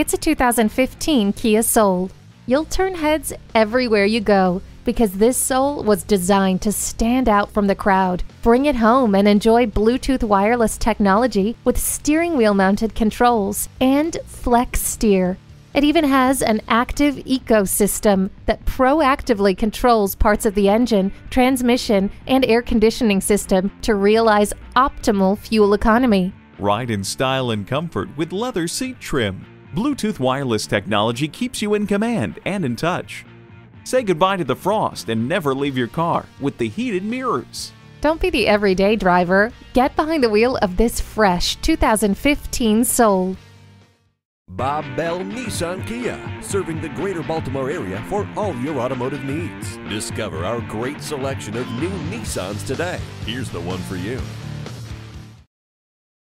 It's a 2015 Kia Soul. You'll turn heads everywhere you go because this Soul was designed to stand out from the crowd. Bring it home and enjoy Bluetooth wireless technology with steering wheel mounted controls and Flex Steer. It even has an active ecosystem that proactively controls parts of the engine, transmission, and air conditioning system to realize optimal fuel economy. Ride in style and comfort with leather seat trim. Bluetooth wireless technology keeps you in command and in touch. Say goodbye to the frost and never leave your car with the heated mirrors. Don't be the everyday driver. Get behind the wheel of this fresh 2015 Soul. Bob Bell Nissan Kia, serving the greater Baltimore area for all your automotive needs. Discover our great selection of new Nissans today. Here's the one for you.